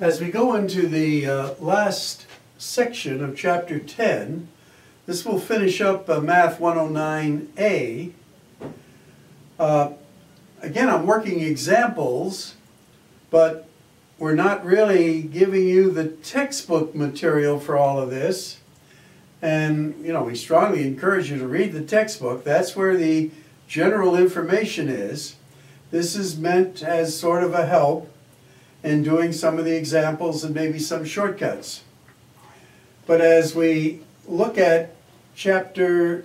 As we go into the uh, last section of chapter 10, this will finish up uh, Math 109A. Uh, again, I'm working examples, but we're not really giving you the textbook material for all of this. And, you know, we strongly encourage you to read the textbook. That's where the general information is. This is meant as sort of a help in doing some of the examples and maybe some shortcuts. But as we look at chapter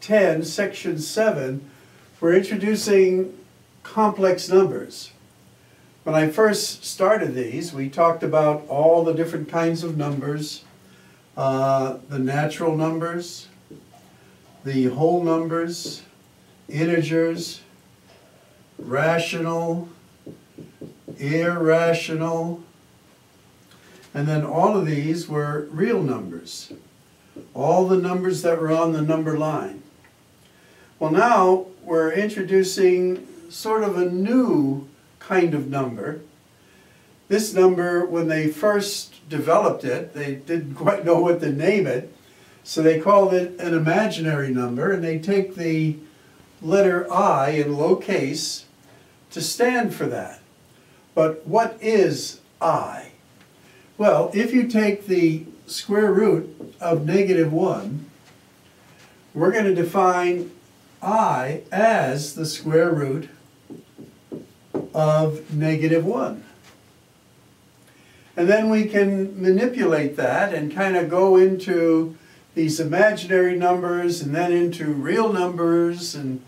10, section 7, we're introducing complex numbers. When I first started these, we talked about all the different kinds of numbers, uh, the natural numbers, the whole numbers, integers, rational, irrational, and then all of these were real numbers. All the numbers that were on the number line. Well now we're introducing sort of a new kind of number. This number, when they first developed it, they didn't quite know what to name it, so they called it an imaginary number, and they take the letter I in lowercase to stand for that. But what is I? Well, if you take the square root of negative 1, we're going to define I as the square root of negative 1. And then we can manipulate that and kind of go into these imaginary numbers and then into real numbers and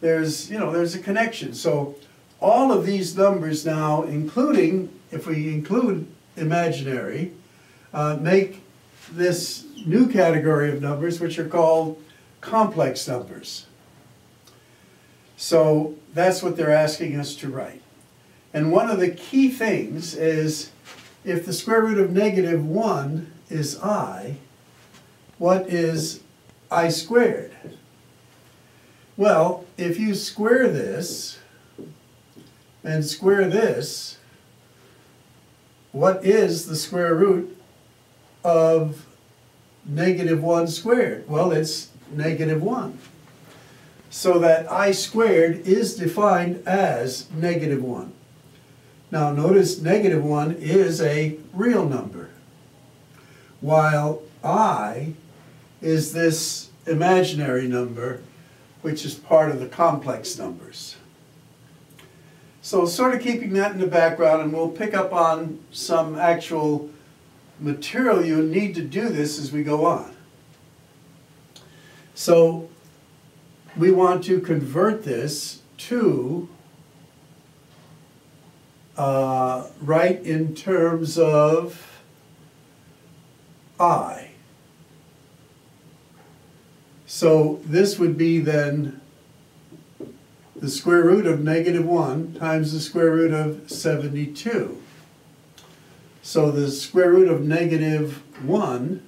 there's, you know, there's a connection. So all of these numbers now, including, if we include imaginary, uh, make this new category of numbers which are called complex numbers. So that's what they're asking us to write. And one of the key things is if the square root of negative 1 is i, what is i squared? Well, if you square this and square this, what is the square root of negative 1 squared? Well, it's negative 1. So that i squared is defined as negative 1. Now notice negative 1 is a real number, while i is this imaginary number which is part of the complex numbers. So sort of keeping that in the background and we'll pick up on some actual material you need to do this as we go on. So we want to convert this to uh, write in terms of I. So this would be then the square root of negative 1 times the square root of 72. So the square root of negative 1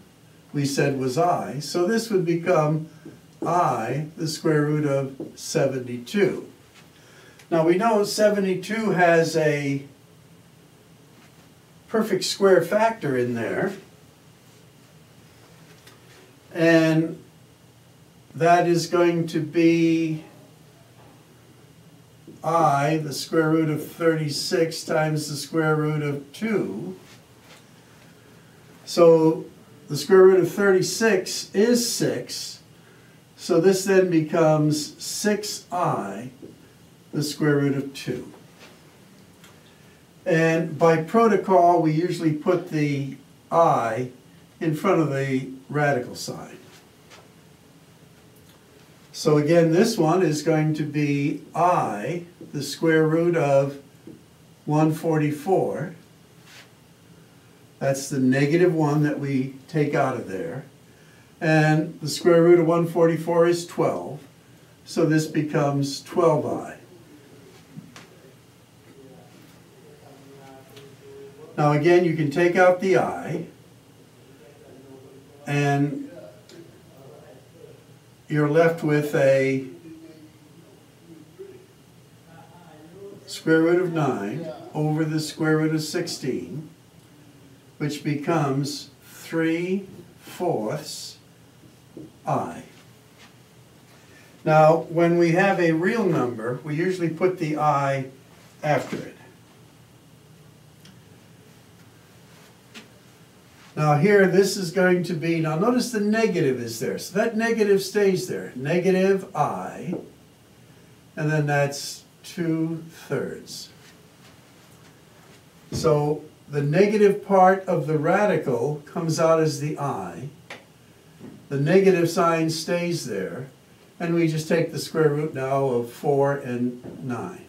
we said was i. So this would become i, the square root of 72. Now we know 72 has a perfect square factor in there. And that is going to be i, the square root of 36 times the square root of 2. So the square root of 36 is 6. So this then becomes 6i, the square root of 2. And by protocol, we usually put the i in front of the radical sign. So again, this one is going to be i, the square root of 144. That's the negative 1 that we take out of there. And the square root of 144 is 12. So this becomes 12i. Now again, you can take out the i, and you're left with a square root of 9 over the square root of 16. which becomes 3 fourths i. Now, when we have a real number, we usually put the i after it. Now here, this is going to be, now notice the negative is there. So that negative stays there. Negative i, and then that's 2 thirds. So the negative part of the radical comes out as the i. The negative sign stays there. And we just take the square root now of 4 and 9.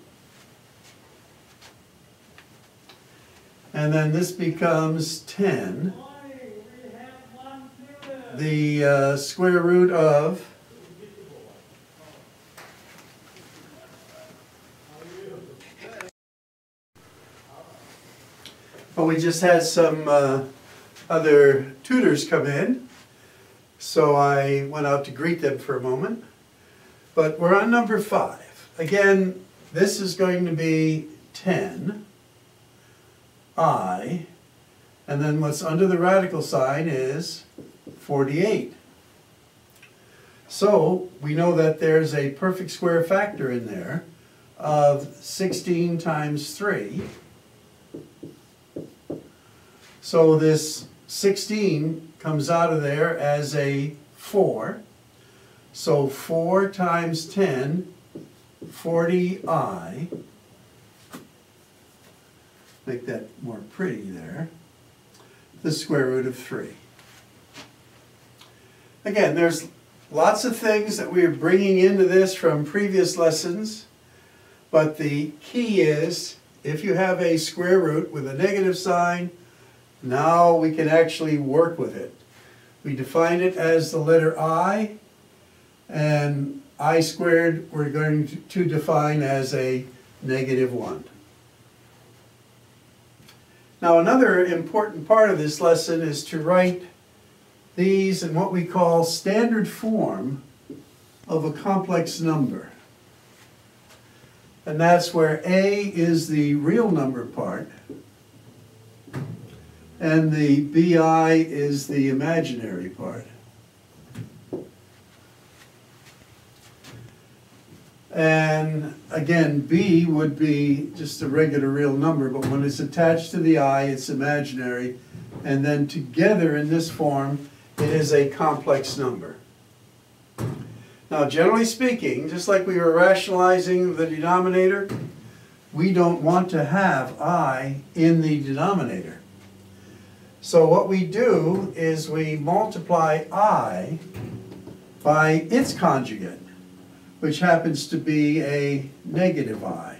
And then this becomes 10 the uh, square root of Well, we just had some uh, other tutors come in, so I went out to greet them for a moment. But we're on number five. Again, this is going to be 10, i, and then what's under the radical sign is 48. So we know that there's a perfect square factor in there of 16 times 3. So this 16 comes out of there as a 4. So 4 times 10, 40i. Make that more pretty there. The square root of 3. Again, there's lots of things that we are bringing into this from previous lessons, but the key is if you have a square root with a negative sign, now we can actually work with it. We define it as the letter i, and i squared we're going to define as a negative 1. Now another important part of this lesson is to write these in what we call standard form of a complex number. And that's where A is the real number part, and the BI is the imaginary part. And again, B would be just a regular real number, but when it's attached to the I, it's imaginary. And then together in this form, it is a complex number. Now, generally speaking, just like we were rationalizing the denominator, we don't want to have i in the denominator. So what we do is we multiply i by its conjugate, which happens to be a negative i.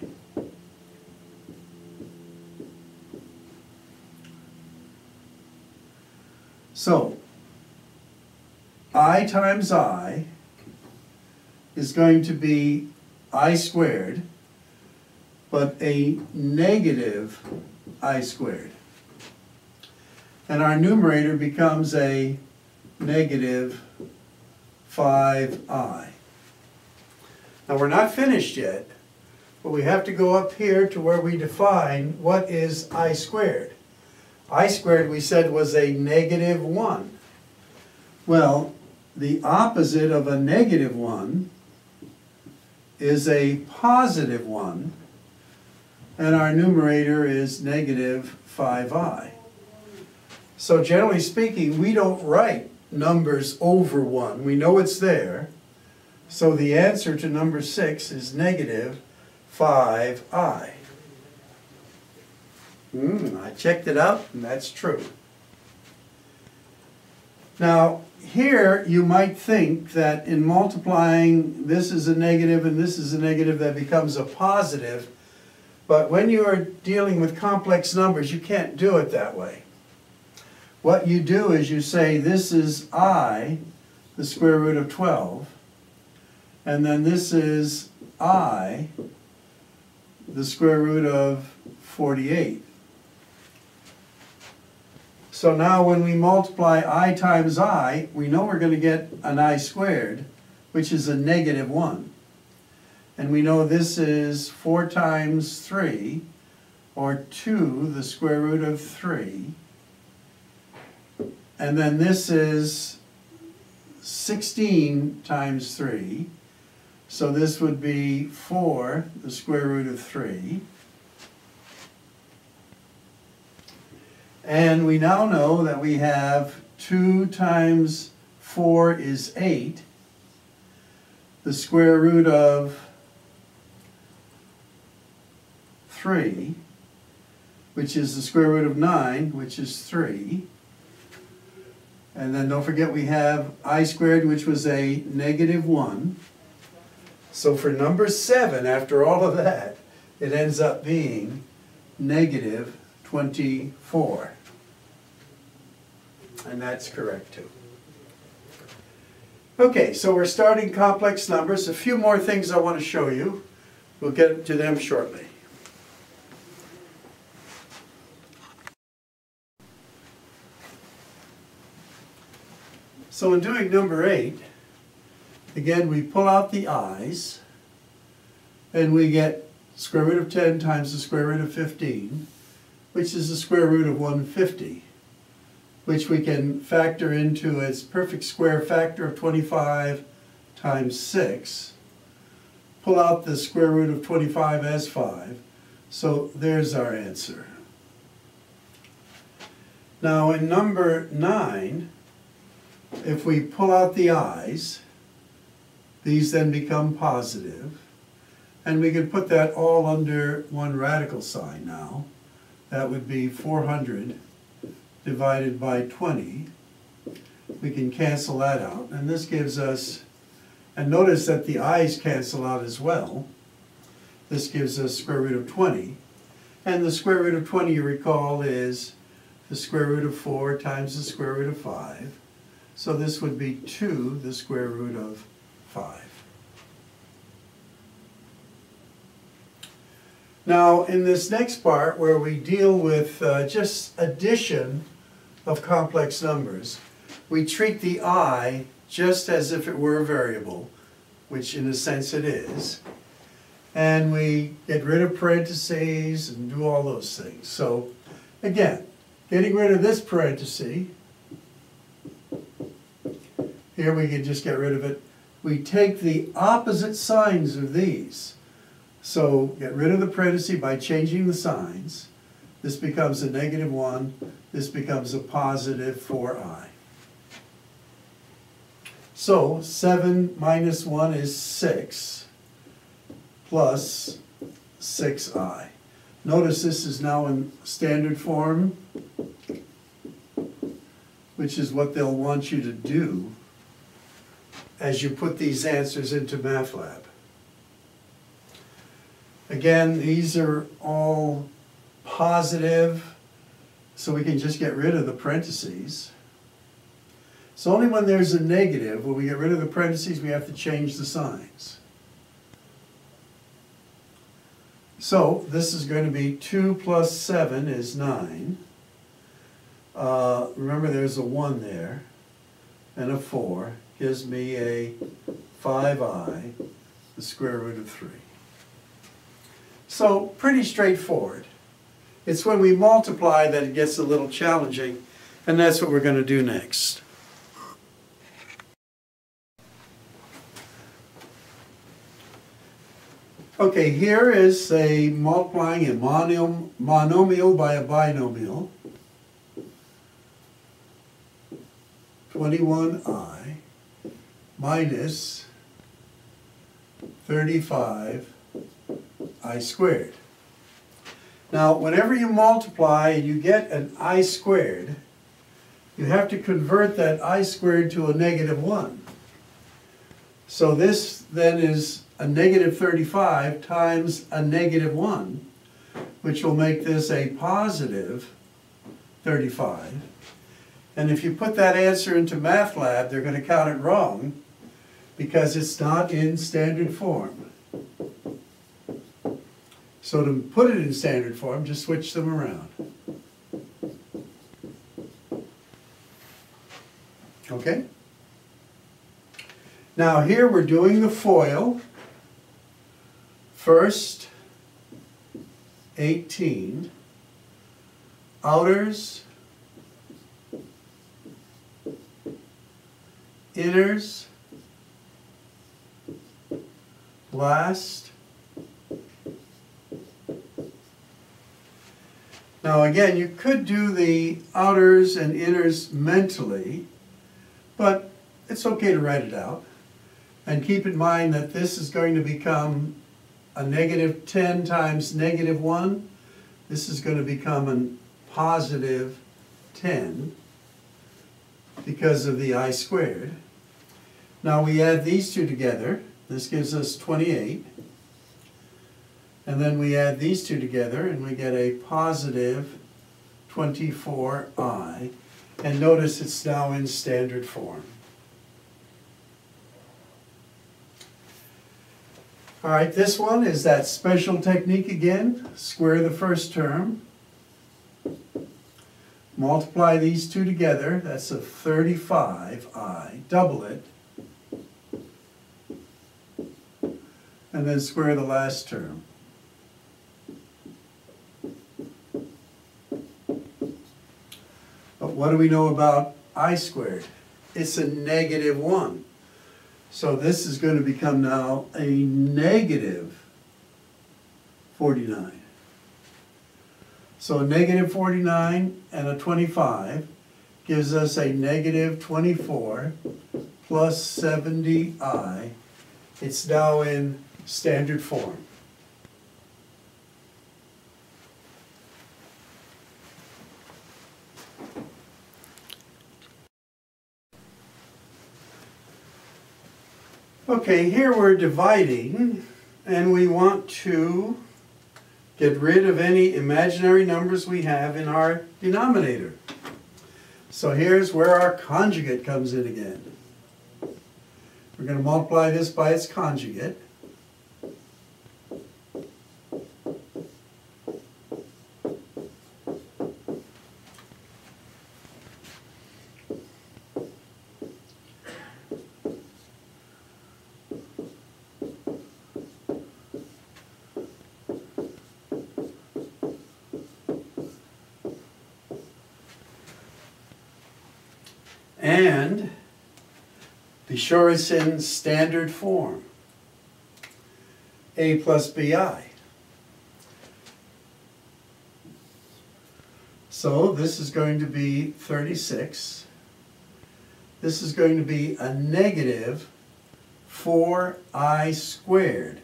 So, i times i is going to be i squared, but a negative i squared. And our numerator becomes a negative 5i. Now we're not finished yet, but we have to go up here to where we define what is i squared. i squared we said was a negative 1. Well, the opposite of a negative 1 is a positive 1, and our numerator is negative 5i. So generally speaking, we don't write numbers over 1. We know it's there. So the answer to number 6 is negative 5i. Mm, I checked it out, and that's true. Now, here you might think that in multiplying this is a negative and this is a negative that becomes a positive, but when you are dealing with complex numbers you can't do it that way. What you do is you say this is i, the square root of 12, and then this is i, the square root of 48. So now when we multiply i times i, we know we're going to get an i squared, which is a negative 1. And we know this is 4 times 3, or 2, the square root of 3. and then this is sixteen times three. So this would be four, the square root of three. And we now know that we have two times four is eight. The square root of three, which is the square root of nine, which is three. And then don't forget we have i squared, which was a negative one. So for number seven, after all of that, it ends up being negative 24. And that's correct too. Okay, so we're starting complex numbers. A few more things I want to show you. We'll get to them shortly. So in doing number eight, again, we pull out the i's, and we get square root of 10 times the square root of 15, which is the square root of 150, which we can factor into its perfect square factor of 25 times 6. Pull out the square root of 25 as 5. So there's our answer. Now in number 9, if we pull out the i's, these then become positive, and we can put that all under one radical sign now. That would be 400 divided by 20. We can cancel that out, and this gives us, and notice that the i's cancel out as well. This gives us square root of 20, and the square root of 20, you recall, is the square root of 4 times the square root of 5. So this would be 2, the square root of 5. Now, in this next part, where we deal with uh, just addition of complex numbers, we treat the i just as if it were a variable, which in a sense it is, and we get rid of parentheses and do all those things. So, again, getting rid of this parenthesis here we can just get rid of it. We take the opposite signs of these. So get rid of the parenthesis by changing the signs. This becomes a negative 1. This becomes a positive 4i. So 7 minus 1 is 6 plus 6i. Notice this is now in standard form, which is what they'll want you to do as you put these answers into MathLab. Again, these are all positive, so we can just get rid of the parentheses. So only when there's a negative, when we get rid of the parentheses, we have to change the signs. So this is going to be 2 plus 7 is 9. Uh, remember there's a 1 there and a 4 gives me a 5i, the square root of 3. So pretty straightforward. It's when we multiply that it gets a little challenging, and that's what we're going to do next. Okay, here is a multiplying a monomial by a binomial. 21i minus 35 i squared. Now, whenever you multiply and you get an i squared, you have to convert that i squared to a negative 1. So this then is a negative 35 times a negative 1, which will make this a positive 35. And if you put that answer into MathLab, they're going to count it wrong because it's not in standard form. So to put it in standard form, just switch them around. Okay? Now here we're doing the FOIL. First, 18. Outers, inners, last. Now again, you could do the outers and inners mentally, but it's okay to write it out. And keep in mind that this is going to become a negative 10 times negative 1. This is going to become a positive 10 because of the i squared. Now we add these two together. This gives us 28. And then we add these two together and we get a positive 24i. And notice it's now in standard form. All right, this one is that special technique again. Square the first term. Multiply these two together, that's a 35i. Double it. And then square the last term. What do we know about i squared? It's a negative 1. So this is going to become now a negative 49. So a negative 49 and a 25 gives us a negative 24 plus 70i. It's now in standard form. Okay, here we're dividing and we want to get rid of any imaginary numbers we have in our denominator. So here's where our conjugate comes in again. We're going to multiply this by its conjugate. And be sure it's in standard form. A plus BI. So this is going to be 36. This is going to be a negative 4i squared.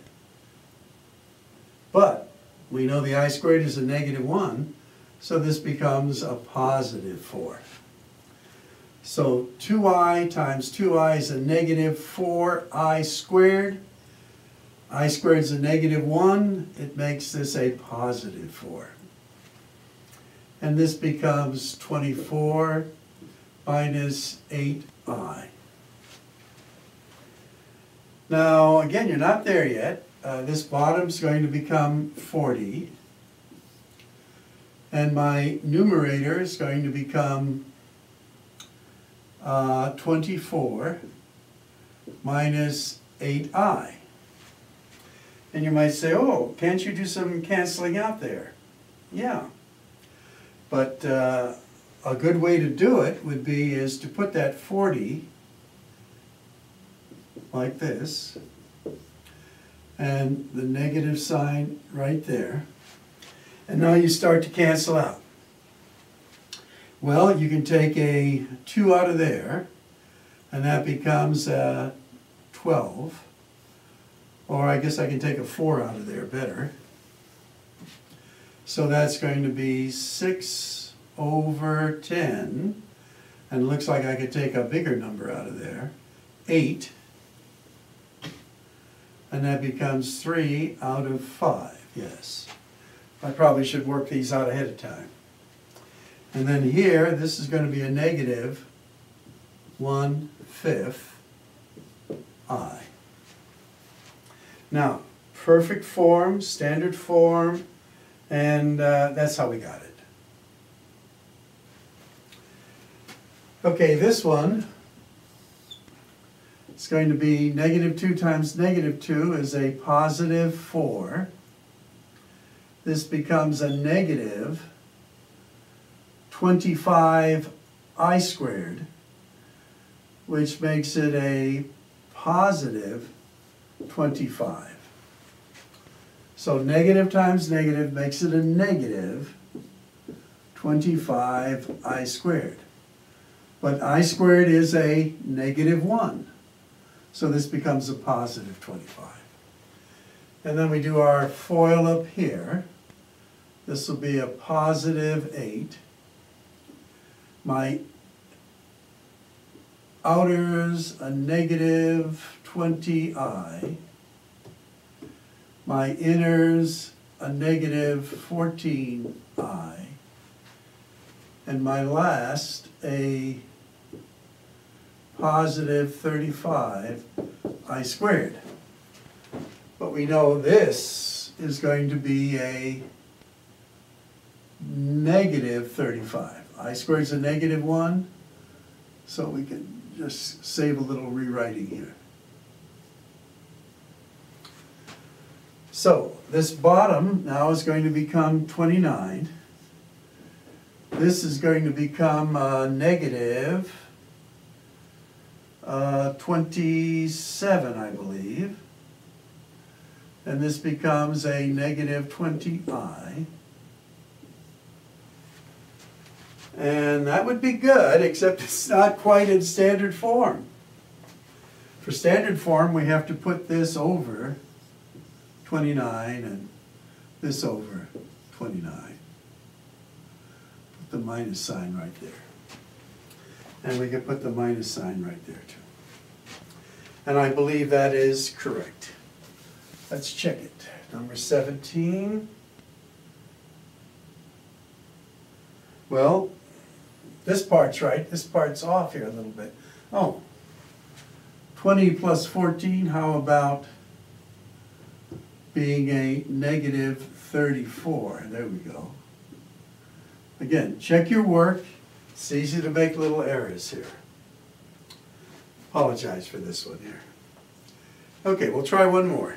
But we know the i squared is a negative 1, so this becomes a positive 4. So 2i times 2i is a negative 4i squared. i squared is a negative 1. It makes this a positive 4. And this becomes 24 minus 8i. Now, again, you're not there yet. Uh, this bottom's going to become 40. And my numerator is going to become uh, 24 minus 8i. And you might say, oh, can't you do some canceling out there? Yeah. But uh, a good way to do it would be is to put that 40 like this and the negative sign right there. And now you start to cancel out. Well, you can take a 2 out of there, and that becomes uh, 12. Or I guess I can take a 4 out of there better. So that's going to be 6 over 10. And it looks like I could take a bigger number out of there. 8. And that becomes 3 out of 5, yes. I probably should work these out ahead of time. And then here, this is going to be a negative one-fifth i. Now, perfect form, standard form, and uh, that's how we got it. Okay, this one is going to be negative 2 times negative 2 is a positive 4. This becomes a negative 25 i squared. which makes it a positive 25. So negative times negative makes it a negative 25i squared. But i squared is a negative 1. So this becomes a positive 25. And then we do our FOIL up here. This will be a positive 8. My outers a negative 20i. My inners a negative 14i. And my last a positive 35 i squared. But we know this is going to be a negative 35. I squared is a negative 1, so we can just save a little rewriting here. So this bottom now is going to become 29. This is going to become uh, negative uh, 27, I believe. And this becomes a negative 20i. And that would be good, except it's not quite in standard form. For standard form, we have to put this over 29 and this over 29. Put the minus sign right there. And we can put the minus sign right there too. And I believe that is correct. Let's check it. Number 17. Well, this part's right, this part's off here a little bit. Oh, 20 plus 14, how about being a negative 34? There we go. Again, check your work. It's easy to make little errors here. Apologize for this one here. Okay, we'll try one more.